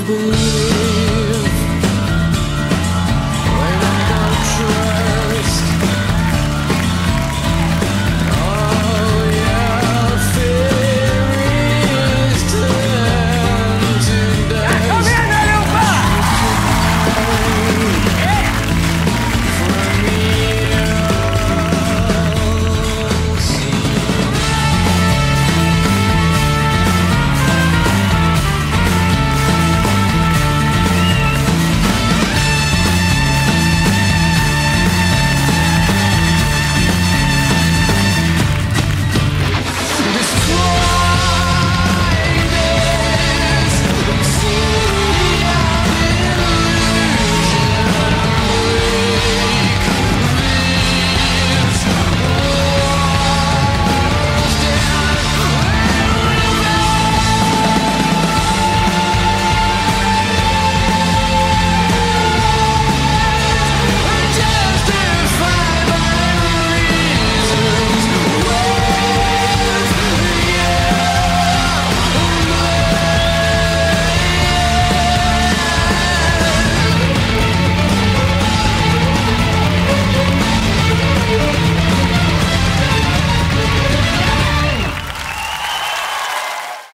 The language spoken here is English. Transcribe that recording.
believe.